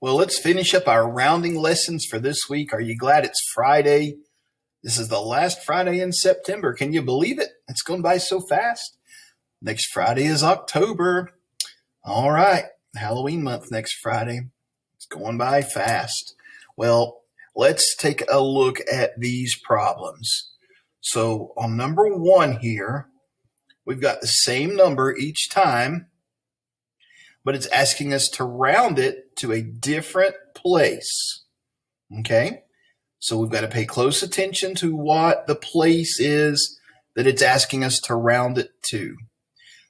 Well, let's finish up our rounding lessons for this week. Are you glad it's Friday? This is the last Friday in September. Can you believe it? It's gone by so fast. Next Friday is October. All right, Halloween month next Friday. It's going by fast. Well, let's take a look at these problems. So on number one here, we've got the same number each time, but it's asking us to round it to a different place. Okay? So we've got to pay close attention to what the place is that it's asking us to round it to.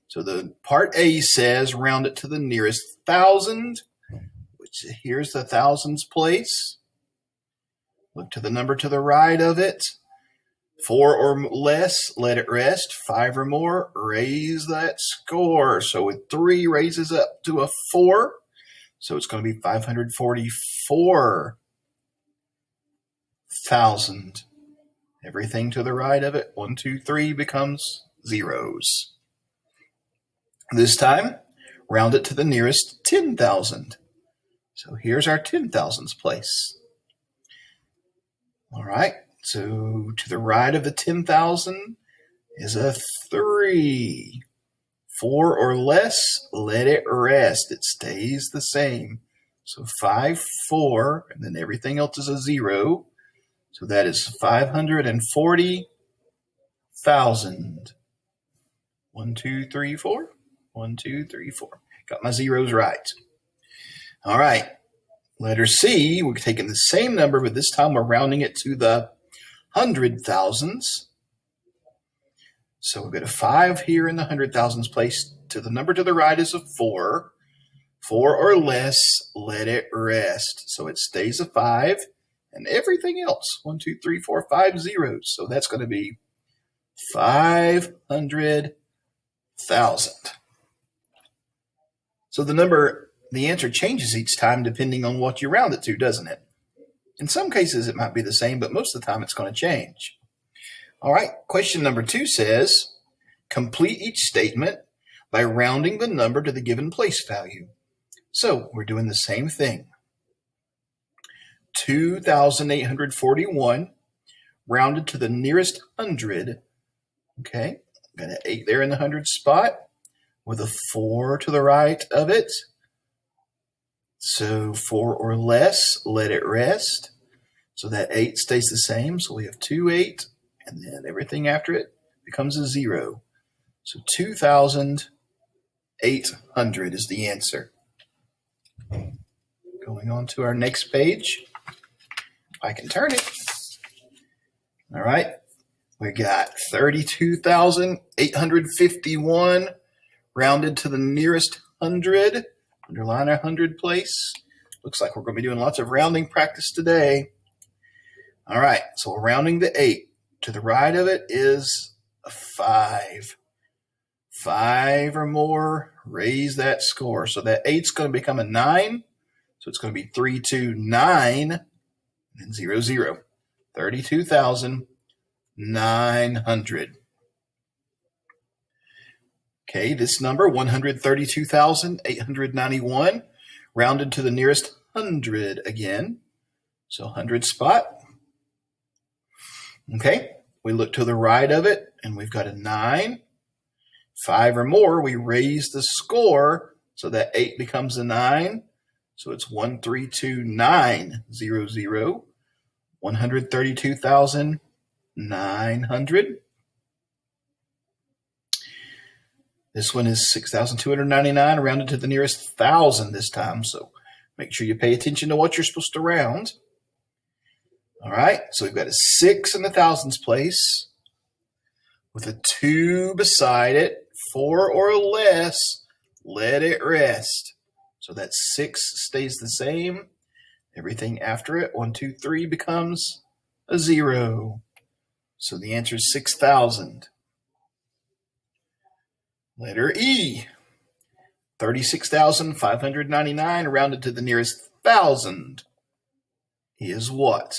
So the part A says round it to the nearest thousand, which here's the thousands place. Look to the number to the right of it. Four or less, let it rest. Five or more, raise that score. So with three raises up to a four. So it's going to be 544,000. Everything to the right of it, one, two, three, becomes zeros. This time, round it to the nearest 10,000. So here's our 10,000s place. All right, so to the right of the 10,000 is a 3. 4 or less, let it rest. It stays the same. So 5, 4, and then everything else is a 0. So that is 540,000. 1, 2, 3, 4. 1, 2, 3, 4. Got my zeros right. All right. Letter C, we're taking the same number, but this time we're rounding it to the hundred thousands. So we've got a five here in the hundred thousands place. To the number to the right is a four. Four or less, let it rest. So it stays a five and everything else. One, two, three, four, five zeros. So that's going to be 500,000. So the number, the answer changes each time depending on what you round it to, doesn't it? In some cases, it might be the same, but most of the time it's going to change. All right, question number two says, complete each statement by rounding the number to the given place value. So we're doing the same thing. 2,841 rounded to the nearest hundred. Okay, got an eight there in the hundred spot with a four to the right of it. So four or less, let it rest. So that eight stays the same. So we have two eight, and then everything after it becomes a zero. So 2,800 is the answer. Going on to our next page. I can turn it. All right. We got 32,851 rounded to the nearest hundred. Underline our hundred place. Looks like we're going to be doing lots of rounding practice today. All right, so we're rounding the eight. To the right of it is a five. Five or more, raise that score. So that eight's going to become a nine. So it's going to be three, two, nine, and zero, zero. 32,900. Okay, this number, 132,891, rounded to the nearest hundred again. So 100 spot. Okay, we look to the right of it, and we've got a 9. 5 or more, we raise the score, so that 8 becomes a 9. So it's 132,900. 132,900. This one is 6,299, rounded to the nearest thousand this time. So make sure you pay attention to what you're supposed to round. All right, so we've got a six in the thousands place with a two beside it, four or less, let it rest. So that six stays the same. Everything after it, one, two, three, becomes a zero. So the answer is 6,000. Letter E. 36,599 rounded to the nearest thousand is what?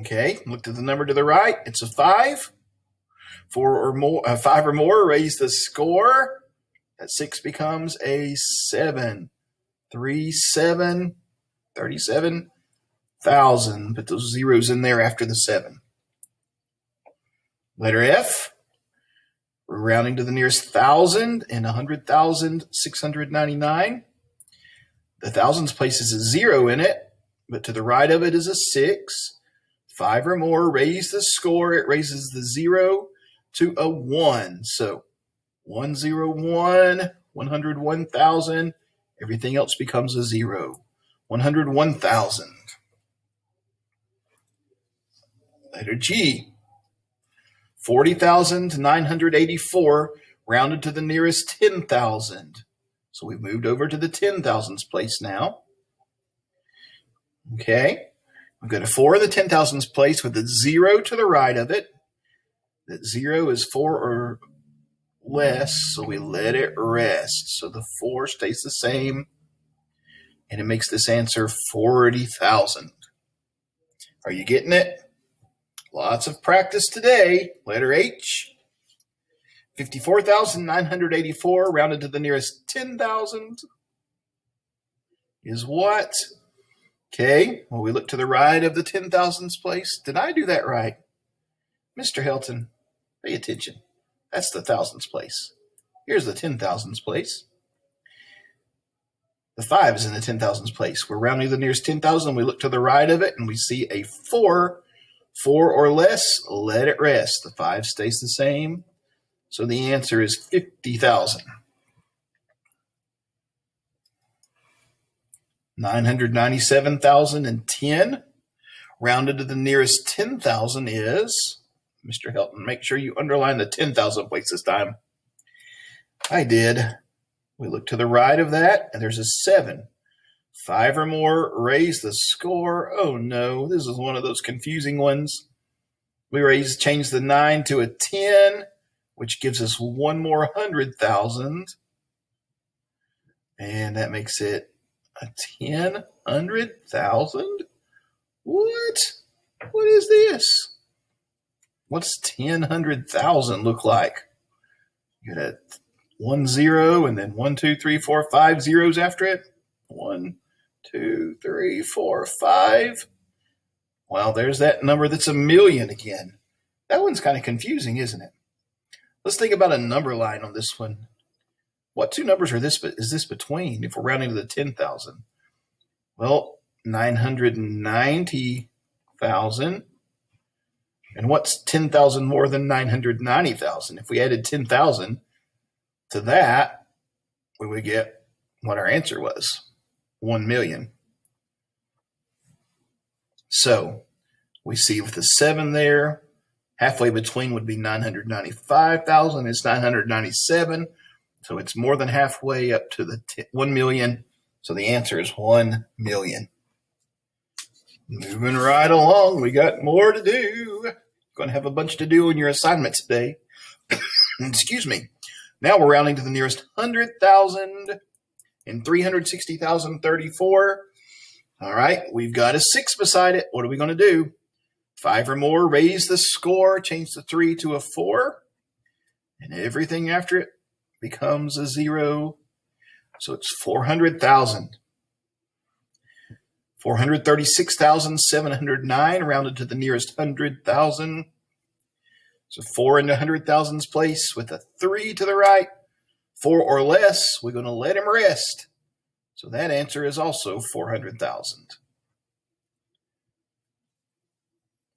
Okay, look to the number to the right. It's a five. Four or more, uh, five or more, raise the score. That six becomes a seven. Three, seven, 37,000. Put those zeros in there after the 7. Letter F. We're rounding to the nearest thousand and 100,699. The thousands places a zero in it, but to the right of it is a six. Five or more raise the score. It raises the zero to a one. So 101, 101,000. Everything else becomes a zero. 101,000. Letter G. 40,984 rounded to the nearest 10,000. So we've moved over to the 10,000s place now. Okay. We've got a 4 in the 10,000s place with a 0 to the right of it. That 0 is 4 or less, so we let it rest. So the 4 stays the same, and it makes this answer 40,000. Are you getting it? Lots of practice today. Letter H. 54,984 rounded to the nearest 10,000 is what? Okay, well, we look to the right of the 10,000s place. Did I do that right? Mr. Helton, pay attention. That's the thousands place. Here's the 10,000s place. The 5 is in the 10,000s place. We're rounding the nearest 10,000. We look to the right of it and we see a 4 Four or less, let it rest. The five stays the same. So the answer is 50,000. 997,010 rounded to the nearest 10,000 is, Mr. Helton, make sure you underline the 10,000 place this time. I did. We look to the right of that, and there's a 7. Five or more, raise the score. Oh no, this is one of those confusing ones. We raise, change the nine to a 10, which gives us one more hundred thousand. And that makes it a ten hundred thousand. What? What is this? What's ten hundred thousand look like? You got a one zero and then one, two, three, four, five zeros after it. One, two, three, four, five. Well, there's that number that's a million again. That one's kind of confusing, isn't it? Let's think about a number line on this one. What two numbers are this but is this between if we're rounding to the 10,000? Well, 990,000. And what's 10,000 more than 990,000? If we added 10,000 to that, we would get what our answer was. 1 million. So we see with the 7 there, halfway between would be 995,000. It's 997. So it's more than halfway up to the t- 1 million. So the answer is 1 million. Moving right along, we got more to do. Going to have a bunch to do in your assignment today. Excuse me. Now we're rounding to the nearest 100,000 and 360,034. All right, we've got a six beside it. What are we going to do? Five or more, raise the score, change the three to a four, and everything after it becomes a zero. So it's 400,000. 436,709 rounded to the nearest 100,000. So four in the hundred thousands place with a three to the right four or less, we're going to let him rest. So that answer is also 400,000.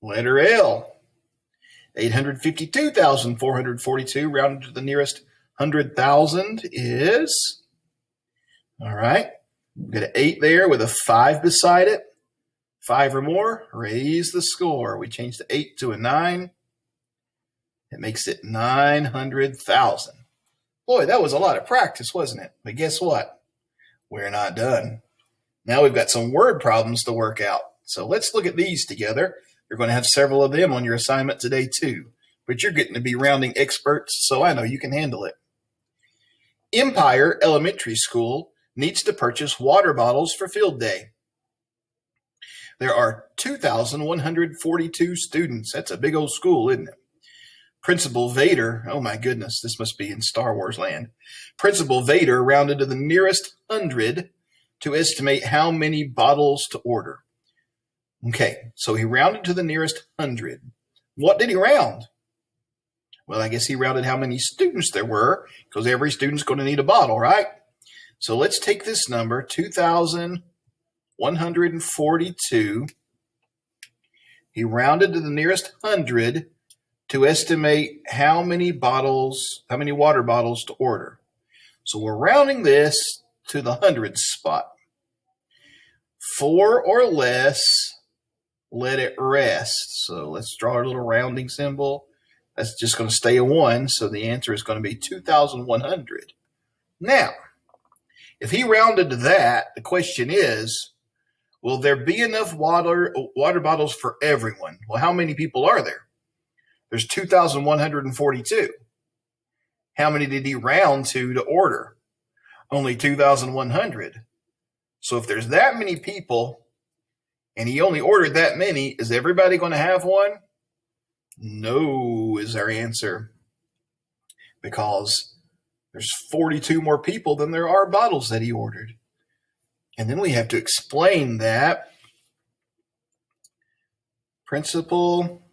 Letter L, 852,442 rounded to the nearest 100,000 is, all right, we've got an 8 there with a 5 beside it. 5 or more, raise the score. We change the 8 to a 9. It makes it 900,000. Boy, that was a lot of practice, wasn't it? But guess what? We're not done. Now we've got some word problems to work out. So let's look at these together. You're going to have several of them on your assignment today, too. But you're getting to be rounding experts, so I know you can handle it. Empire Elementary School needs to purchase water bottles for field day. There are 2,142 students. That's a big old school, isn't it? Principal Vader, oh my goodness, this must be in Star Wars land. Principal Vader rounded to the nearest hundred to estimate how many bottles to order. Okay, so he rounded to the nearest hundred. What did he round? Well, I guess he rounded how many students there were because every student's going to need a bottle, right? So let's take this number, 2,142. He rounded to the nearest hundred to estimate how many bottles, how many water bottles to order. So we're rounding this to the hundreds spot. Four or less, let it rest. So let's draw our little rounding symbol. That's just going to stay a one. So the answer is going to be 2,100. Now, if he rounded to that, the question is, will there be enough water water bottles for everyone? Well, how many people are there? There's 2,142. How many did he round to to order? Only 2,100. So if there's that many people and he only ordered that many, is everybody going to have one? No, is our answer. Because there's 42 more people than there are bottles that he ordered. And then we have to explain that. Principal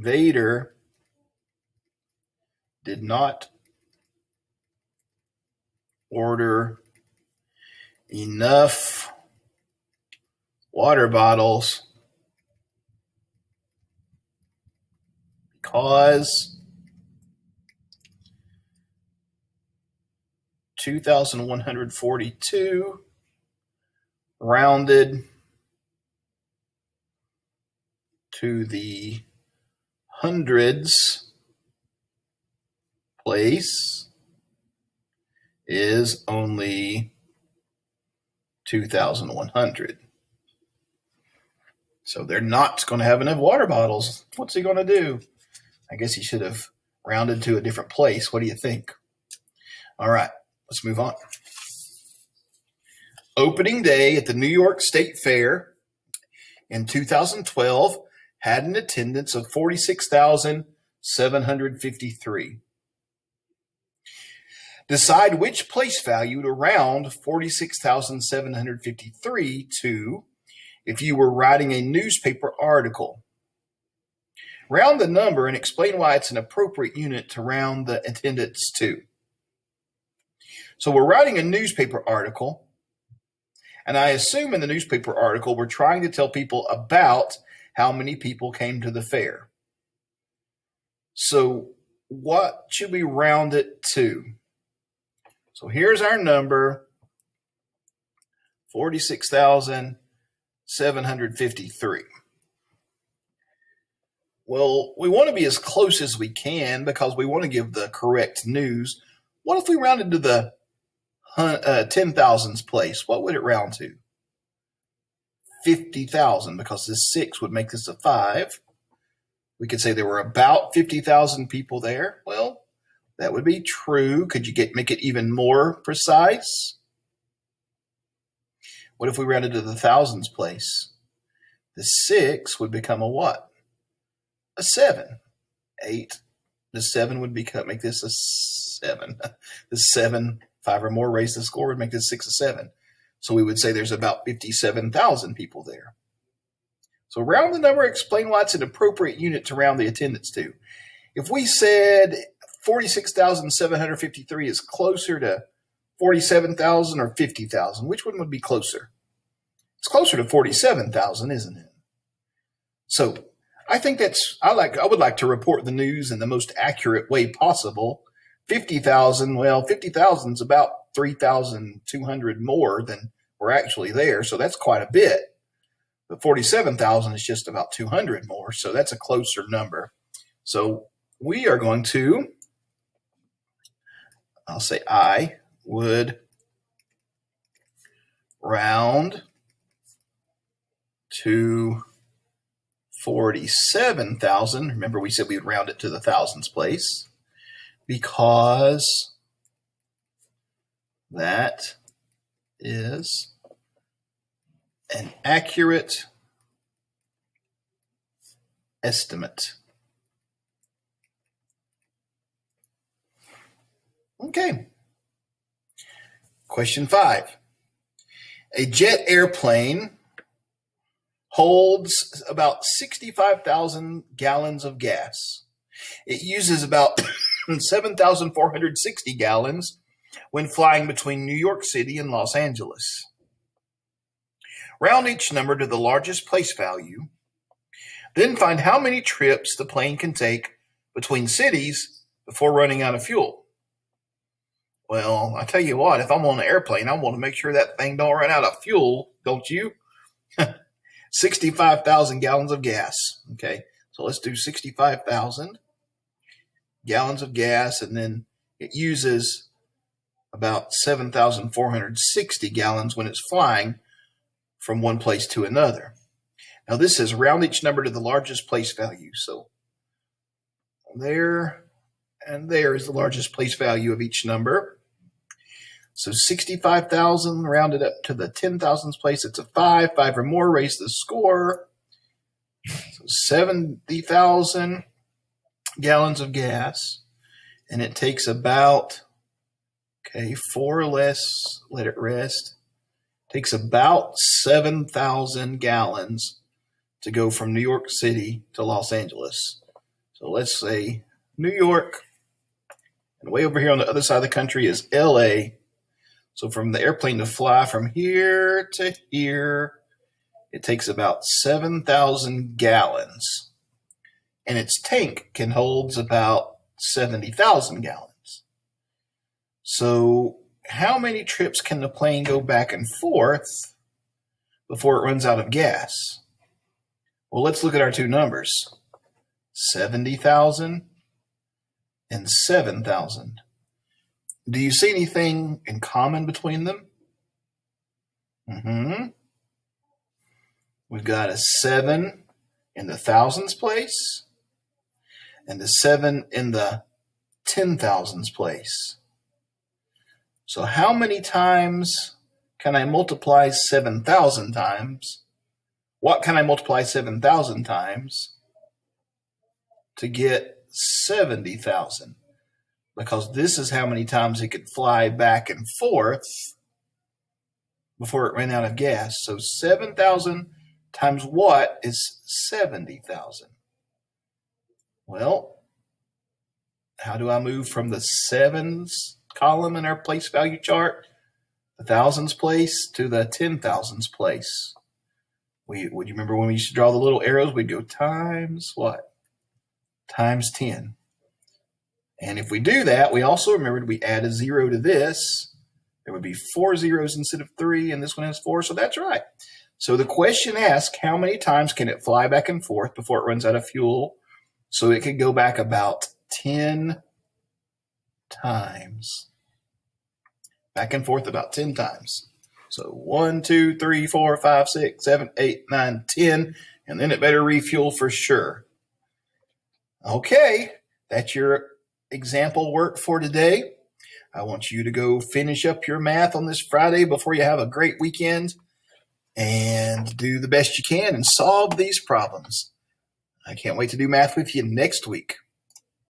Vader did not order enough water bottles because 2,142 rounded to the hundreds place is only 2,100. So they're not going to have enough water bottles. What's he going to do? I guess he should have rounded to a different place. What do you think? All right, let's move on. Opening day at the New York State Fair in 2012 had an attendance of 46,753. Decide which place value to round 46,753 to if you were writing a newspaper article. Round the number and explain why it's an appropriate unit to round the attendance to. So we're writing a newspaper article, and I assume in the newspaper article we're trying to tell people about how many people came to the fair. So, what should we round it to? So, here's our number 46,753. Well, we want to be as close as we can because we want to give the correct news. What if we rounded to the uh, 10,000s place? What would it round to? 50,000 because this six would make this a five. We could say there were about 50,000 people there. Well, that would be true. Could you get make it even more precise? What if we rounded to the thousands place? The six would become a what? A seven. Eight. The seven would become make this a seven. the seven, five or more raise the score would make this six a seven. So we would say there's about 57,000 people there. So round the number, explain why it's an appropriate unit to round the attendance to. If we said 46,753 is closer to 47,000 or 50,000, which one would be closer? It's closer to 47,000, isn't it? So I think that's, I like, I would like to report the news in the most accurate way possible. 50,000, well, 50,000 is about 3,200 more than were actually there. So that's quite a bit. But 47,000 is just about 200 more. So that's a closer number. So we are going to, I'll say I would round to 47,000. Remember, we said we would round it to the thousands place because that is an accurate estimate. Okay. Question five. A jet airplane holds about 65,000 gallons of gas. It uses about 7,460 gallons when flying between New York City and Los Angeles. Round each number to the largest place value. Then find how many trips the plane can take between cities before running out of fuel. Well, I tell you what, if I'm on an airplane, I want to make sure that thing don't run out of fuel, don't you? 65,000 gallons of gas. Okay, so let's do 65,000 gallons of gas, and then it uses about 7,460 gallons when it's flying from one place to another. Now, this says round each number to the largest place value. So there and there is the largest place value of each number. So 65,000 rounded up to the 10,000th place. It's a five. Five or more raise the score. So 70,000 gallons of gas. And it takes about, okay, four or less, let it rest. takes about 7,000 gallons to go from New York City to Los Angeles. So let's say New York. And way over here on the other side of the country is LA. So from the airplane to fly from here to here, it takes about 7,000 gallons. And its tank can hold about 70,000 gallons. So how many trips can the plane go back and forth before it runs out of gas? Well, let's look at our two numbers 70,000 and 7,000. Do you see anything in common between them? Mm-hmm. We've got a seven in the thousands place and a seven in the ten thousands place. So how many times can I multiply 7,000 times? What can I multiply 7,000 times to get 70,000? because this is how many times it could fly back and forth before it ran out of gas. So 7,000 times what is 70,000? Well, how do I move from the sevens column in our place value chart, the thousands place, to the ten thousands place? We, would you remember when we used to draw the little arrows? We'd go times what? Times 10. And if we do that, we also remembered we add a zero to this. There would be four zeros instead of three, and this one has four, so that's right. So the question asks, how many times can it fly back and forth before it runs out of fuel? So it could go back about 10 times. Back and forth about 10 times. So one, two, three, four, five, six, seven, eight, nine, ten, and then it better refuel for sure. Okay, that's your example work for today. I want you to go finish up your math on this Friday before you have a great weekend and do the best you can and solve these problems. I can't wait to do math with you next week.